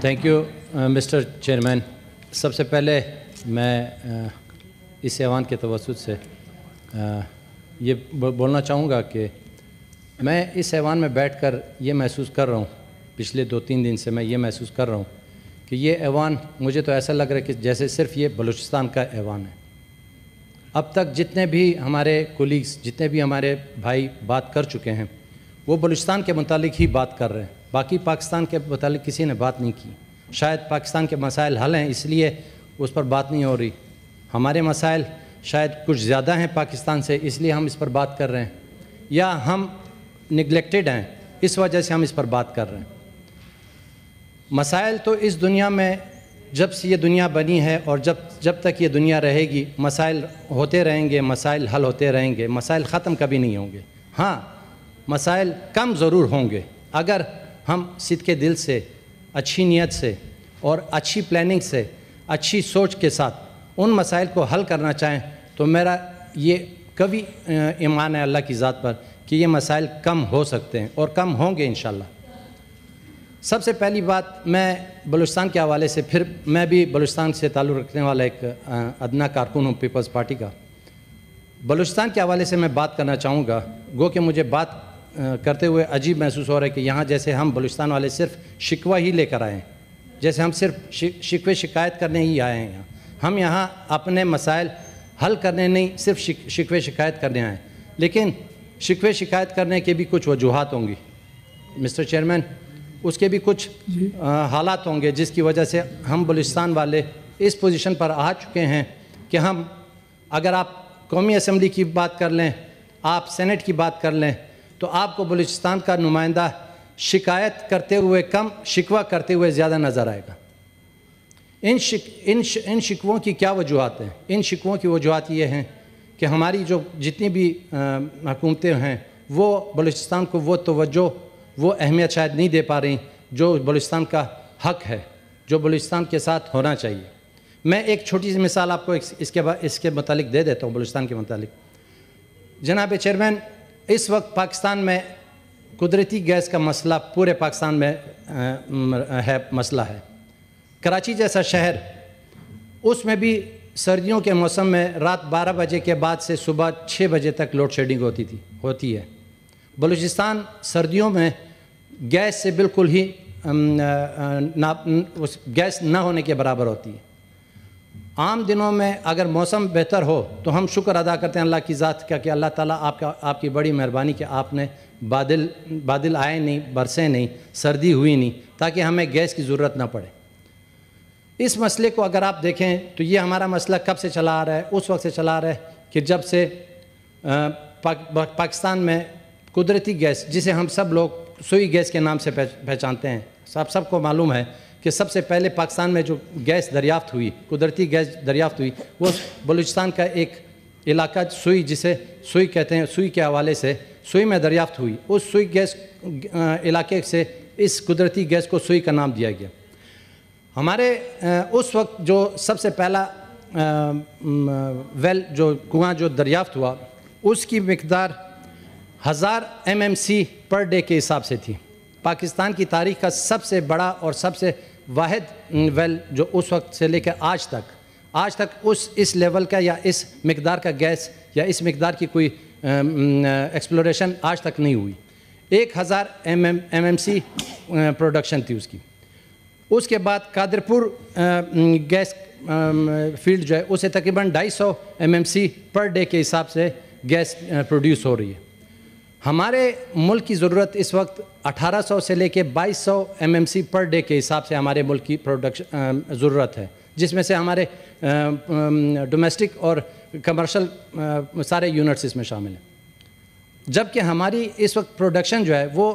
Thank you mister chairman سب سے پہلے میں اس ایوان کے توسط سے یہ بولنا چاہوں گا کہ میں اس ایوان میں بیٹھ کر یہ محسوس کر رہا ہوں پچھلے دو تین دن سے میں یہ محسوس کر رہا ہوں کہ یہ ایوان مجھے تو ایسا لگ رہا ہے کہ جیسے صرف یہ بلوچستان کا ایوان ہے اب تک جتنے بھی ہمارے کولیگس جتنے بھی ہمارے بھائی بات کر چکے ہیں وہ بلوچستان کے متعلق ہی بات کر رہے ہیں۔ باقی پاکستان کے متعلق کسی نے بات نہیں کی۔ شاید پاکستان کے مسائل حل ہیں، اس لیے اس پر بات نہیں ہو رہی۔ ہمارے مسائل شاید کچھ زیادہ ہیں پاکستان سے، اس لیے ہم اس پر بات کر رہے ہیں۔ یا ہم نگلیکٹڈ ہیں، اس وجہ سے ہم اس پر بات کر رہے ہیں۔ مسائل تو اس دنیا میں جب سے یہ دنیا بنی ہے اور جب جب تک یہ دنیا رہے گی، مسائل ہوتے رہیں گے، مسائل حل ہوتے رہیں گے، مسائل ختم کبھی نہیں ہوں گے۔ ہاں مسائل کم ضرور ہوں گے۔ اگر ہم سد کے دل سے، اچھی نیت سے اور اچھی پلاننگ سے، اچھی سوچ کے ساتھ ان مسائل کو حل کرنا چاہیں، تو میرا یہ کبھی ایمان ہے اللہ کی ذات پر کہ یہ مسائل کم ہو سکتے ہیں اور کم ہوں گے انشاءاللہ۔ سب سے پہلی بات میں بلوچستان کے حوالے سے، پھر میں بھی بلوچستان سے تعلق رکھنے والا ایک ادنا کارکن ہوں، پیپلز پارٹی کا۔ بلوچستان کے حوالے سے میں بات کرنا چاہوں گا۔ گو کہ مجھے بات کرتے ہوئے عجیب محسوس ہو رہا ہے کہ یہاں جیسے ہم بلوچستان والے صرف شکوہ ہی لے کر آئے ہیں جیسے ہم صرف شکوے شکایت کرنے ہی آئے ہیں۔ یہاں ہم یہاں اپنے مسائل حل کرنے نہیں صرف شکوے شکایت کرنے آئے لیکن شکوے شکایت کرنے کے بھی کچھ وجوہات ہوں گی۔ مسٹر چیئرمین اس کے بھی کچھ جی۔ حالات ہوں گے جس کی وجہ سے ہم بلوچستان والے اس پوزیشن پر آ چکے ہیں کہ ہم اگر آپ قومی اسمبلی کی بات کر لیں آپ سینٹ کی بات کر لیں تو آپ کو بلوچستان کا نمائندہ شکایت کرتے ہوئے کم، شکوہ کرتے ہوئے زیادہ نظر آئے گا۔ ان شک، ان ان شکووں کی کیا وجوہات ہیں؟ ان شکووں کی وجوہات یہ ہیں کہ ہماری جو جتنی بھی حکومتیں ہیں، وہ بلوچستان کو وہ توجہ، وہ اہمیت شاید نہیں دے پا رہی جو بلوچستان کا حق ہے، جو بلوچستان کے ساتھ ہونا چاہیے۔ میں ایک چھوٹی سی مثال آپ کو اس کے اس کے متعلق دے دیتا ہوں، بلوچستان کے متعلق۔ جناب چیئرمین اس وقت پاکستان میں قدرتی گیس کا مسئلہ، پورے پاکستان میں ہے، مسئلہ ہے۔ کراچی جیسا شہر، اس میں بھی سردیوں کے موسم میں رات بارہ بجے کے بعد سے صبح چھ بجے تک لوڈ شیڈنگ ہوتی تھی، ہوتی ہے۔ بلوچستان سردیوں میں گیس سے بالکل ہی گیس نہ ہونے کے برابر ہوتی ہے۔ عام دنوں میں اگر موسم بہتر ہو تو ہم شکر ادا کرتے ہیں اللہ کی ذات کا کہ اللہ تعالیٰ آپ کا آپ کی بڑی مہربانی کہ آپ نے بادل بادل آئے نہیں برسیں نہیں، سردی ہوئی نہیں، تاکہ ہمیں گیس کی ضرورت نہ پڑے۔ اس مسئلے کو اگر آپ دیکھیں تو یہ ہمارا مسئلہ کب سے چلا آ رہا ہے؟ اس وقت سے چلا آ رہا ہے کہ جب سے پاکستان میں قدرتی گیس، جسے ہم سب لوگ سوئی گیس کے نام سے پہچانتے ہیں، سب سب کو معلوم ہے کہ سب سے پہلے پاکستان میں جو گیس دریافت ہوئی، قدرتی گیس دریافت ہوئی، وہ بلوچستان کا ایک علاقہ سوئی، جسے سوئی کہتے ہیں، سوئی کے حوالے سے سوئی میں دریافت ہوئی۔ اس سوئی گیس علاقے سے اس قدرتی گیس کو سوئی کا نام دیا گیا۔ ہمارے اس وقت جو سب سے پہلا ویل جو کنواں جو دریافت ہوا، اس کی مقدار ہزار M M C per day کے حساب سے تھی۔ پاکستان کی تاریخ کا سب سے بڑا اور سب سے واحد ویل جو اس وقت سے لے کر آج تک آج تک اس اس لیول کا یا اس مقدار کا گیس یا اس مقدار کی کوئی ایکسپلوریشن آج تک نہیں ہوئی۔ ایک ہزار M M M M C production تھی اس کی۔ اس کے بعد قادرپور گیس فیلڈ جو ہے، اسے تقریباً ڈھائی سو M M C per day کے حساب سے گیس پروڈیوس ہو رہی ہے۔ ہمارے ملک کی ضرورت اس وقت اٹھارہ سو سے لے کے بائیس سو M M C per day کے حساب سے ہمارے ملک کی پروڈکشن ضرورت ہے۔ جس میں سے ہمارے ڈومیسٹک اور کمرشل سارے یونٹس اس میں شامل ہیں۔ جبکہ ہماری اس وقت پروڈکشن جو ہے وہ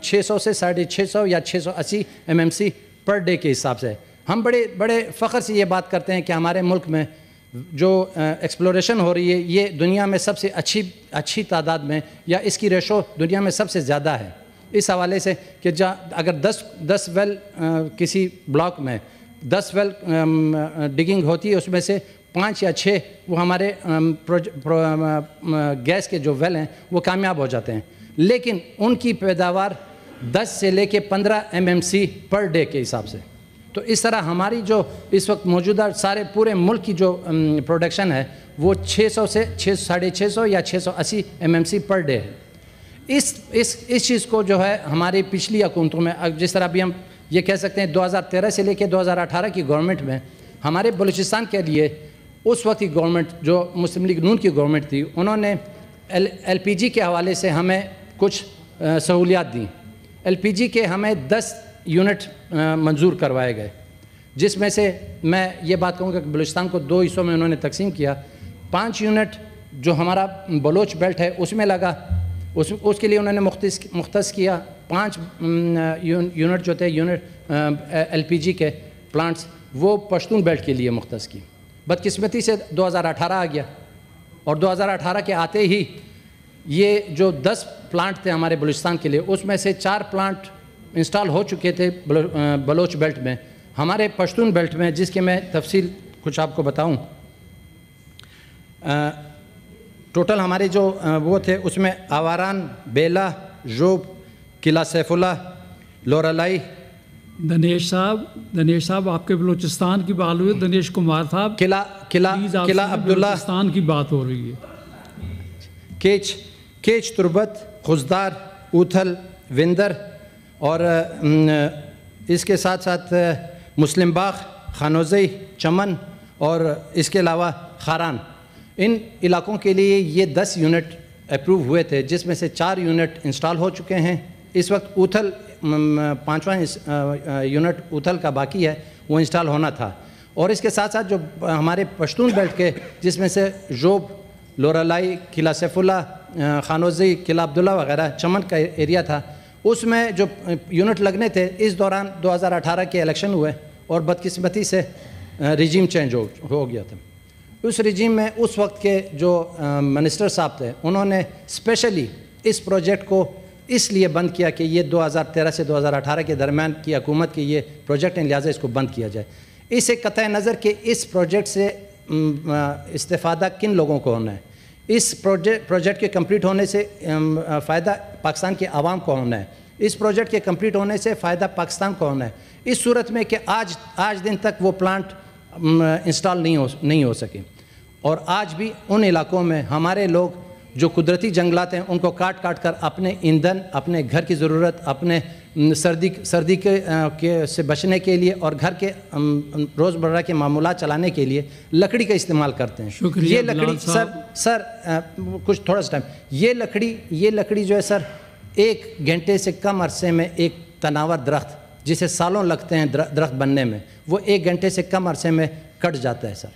چھ سو سے ساڑھے چھ سو یا چھ سو اسی M M C per day کے حساب سے ہم بڑے بڑے فخر سے یہ بات کرتے ہیں کہ ہمارے ملک میں جو ایکسپلوریشن ہو رہی ہے، یہ دنیا میں سب سے اچھی اچھی تعداد میں، یا اس کی ریشو دنیا میں سب سے زیادہ ہے۔ اس حوالے سے کہ جا، اگر دس دس ویل کسی بلاک میں دس ویل ڈگنگ ہوتی ہے، اس میں سے پانچ یا چھ وہ ہمارے گیس کے جو ویل ہیں، وہ کامیاب ہو جاتے ہیں۔ لیکن ان کی پیداوار دس سے لے کے پندرہ M M C per day کے حساب سے۔ تو اس طرح ہماری جو اس وقت موجودہ سارے پورے ملک کی جو پروڈکشن ہے، وہ چھ سو سے چھ، ساڑھے چھ سو یا چھ سو اسی M M C per day ہے۔ اس اس اس چیز کو جو ہے ہماری پچھلی حکومتوں میں جس طرح ابھی ہم یہ کہہ سکتے ہیں دو ہزار تیرہ سے لے کے دو ہزار اٹھارہ کی گورنمنٹ میں، ہمارے بلوچستان کے لیے اس وقت کی گورنمنٹ جو مسلم لیگ نون کی گورنمنٹ تھی، انہوں نے ایل ایل پی جی کے حوالے سے ہمیں کچھ سہولیات دیں۔ ایل پی جی کے ہمیں دس یونٹ منظور کروائے گئے۔ جس میں سے میں یہ بات کہوں گا کہ بلوچستان کو دو حصوں میں انہوں نے تقسیم کیا۔ پانچ یونٹ جو ہمارا بلوچ بیلٹ ہے، اس میں لگا۔ اس اس کے لیے انہوں نے مختص مختص کیا۔ پانچ یونٹ جو تھے، یونٹ ایل پی جی کے پلانٹس، وہ پشتون بیلٹ کے لیے مختص کی۔ بدقسمتی سے دو ہزار اٹھارہ آ گیا۔ اور دو ہزار اٹھارہ کے آتے ہی یہ جو دس پلانٹ تھے ہمارے بلوچستان کے لیے، اس میں سے چار پلانٹ انسٹال ہو چکے تھے بلوچ بیلٹ میں۔ ہمارے پشتون بیلٹ میں جس کے میں تفصیل کچھ آپ کو بتاؤں۔ ٹوٹل ہمارے جو وہ تھے اس میں آواران بیلا جوب قلعہ سیف اللہ لورالائی دنیش صاحب دنیش صاحب آپ کے بلوچستان کی بات ہوئی دنیش کمار صاحب۔ قلعہ قلعہ قلعہ عبداللہ۔ بلوچستان کی بات ہو رہی ہے۔ کیچ کیچ تربت خزدار اوتھل وندر۔ اور اس کے ساتھ ساتھ مسلم باغ خانوزی چمن اور اس کے علاوہ خاران۔ ان علاقوں کے لیے یہ دس یونٹ اپروو ہوئے تھے، جس میں سے چار یونٹ انسٹال ہو چکے ہیں۔ اس وقت اوتھل پانچواں یونٹ اوتھل کا باقی ہے، وہ انسٹال ہونا تھا۔ اور اس کے ساتھ ساتھ جو ہمارے پشتون بیلٹ کے، جس میں سے جوب لورالائی قلعہ سیف اللہ خانوزی قلعہ عبداللہ وغیرہ، چمن کا ایریا تھا اس میں جو یونٹ لگنے تھے، اس دوران دو ہزار اٹھارہ کے الیکشن ہوئے اور بدقسمتی سے ریجیم چینج ہو گیا تھا۔ اس رجیم میں اس وقت کے جو منسٹر صاحب تھے، انہوں نے اسپیشلی اس پروجیکٹ کو اس لیے بند کیا کہ یہ دو ہزار تیرہ سے دو ہزار اٹھارہ کے درمیان کی حکومت کی یہ پروجیکٹ ہیں، لہٰذا اس کو بند کیا جائے۔ اس ایک قطع نظر کہ اس پروجیکٹ سے استفادہ کن لوگوں کو ہونا ہے؟ اس پروجیکٹ پروجیکٹ کے کمپلیٹ ہونے سے فائدہ پاکستان کے عوام کو ہونا ہے۔ اس پروجیکٹ کے کمپلیٹ ہونے سے فائدہ پاکستان کو ہونا ہے۔ اس صورت میں کہ آج آج دن تک وہ پلانٹ انسٹال نہیں ہو نہیں ہو سکے۔ اور آج بھی ان علاقوں میں ہمارے لوگ جو قدرتی جنگلات ہیں، ان کو کاٹ کاٹ کر اپنے ایندھن، اپنے گھر کی ضرورت، اپنے سردی سردی کے سے بچنے کے لیے اور گھر کے روز مرہ کے معمولات چلانے کے لیے لکڑی کا استعمال کرتے ہیں۔ یہ لکڑی سر سر کچھ تھوڑا سا ٹائم۔ یہ لکڑی یہ لکڑی جو ہے سر ایک گھنٹے سے کم عرصے میں ایک تناور درخت جسے سالوں لگتے ہیں درخت بننے میں وہ ایک گھنٹے سے کم عرصے میں کٹ جاتا ہے سر۔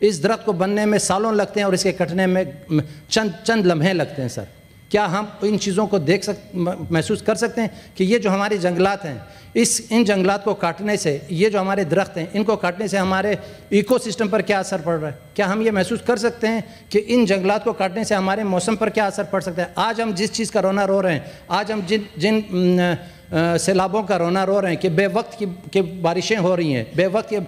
اس درخت کو بننے میں سالوں لگتے ہیں اور اس کے کٹنے میں چند چند لمحے لگتے ہیں سر۔ کیا ہم ان چیزوں کو دیکھ سک محسوس کر سکتے ہیں کہ یہ جو ہمارے جنگلات ہیں، اس ان جنگلات کو کاٹنے سے، یہ جو ہمارے درخت ہیں، ان کو کاٹنے سے ہمارے ایکو سسٹم پر کیا اثر پڑ رہا ہے؟ کیا ہم یہ محسوس کر سکتے ہیں کہ ان جنگلات کو کاٹنے سے ہمارے موسم پر کیا اثر پڑ سکتا ہے؟ آج ہم جس چیز کا رونا رو رہے ہیں، آج ہم جن جن سیلابوں کا رونا رو رہے ہیں کہ بے وقت کی بارشیں ہو رہی ہیں بے وقت کے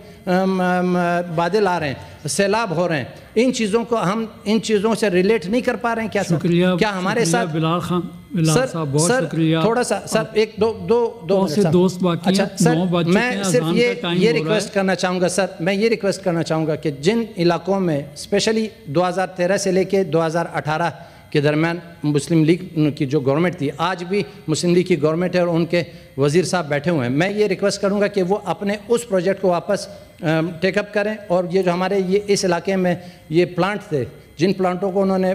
بادل آ رہے ہیں سیلاب ہو رہے ہیں۔ ان چیزوں کو ہم ان چیزوں سے ریلیٹ نہیں کر پا رہے ہیں کیا شکریہ کیا ہمارے ساتھ؟ بلال خان بلال صاحب بہت شکریہ۔ تھوڑا سا سر ایک دو دو دو سے دوست باقی اچھا سر میں صرف یہ یہ ریکویسٹ کرنا چاہوں گا سر میں یہ ریکویسٹ کرنا چاہوں گا کہ جن علاقوں میں اسپیشلی دو ہزار تیرہ سے لے کے دو ہزار اٹھارہ کے درمیان مسلم لیگ کی جو گورنمنٹ تھی آج بھی مسلم لیگ کی گورنمنٹ ہے اور ان کے وزیر صاحب بیٹھے ہوئے ہیں۔ میں یہ ریکویسٹ کروں گا کہ وہ اپنے اس پروجیکٹ کو واپس ٹیک اپ کریں اور یہ جو ہمارے یہ اس علاقے میں یہ پلانٹ تھے جن پلانٹوں کو انہوں نے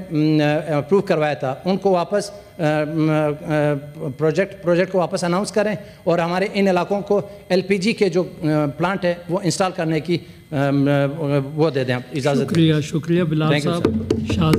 اپروو کروایا تھا ان کو واپس پروجیکٹ پروجیکٹ کو واپس اناؤنس کریں اور ہمارے ان علاقوں کو ایل پی جی کے جو پلانٹ ہے وہ انسٹال کرنے کی وہ دے دیں۔ اجازت شکریہ شکریہ بلال صاحب شاہ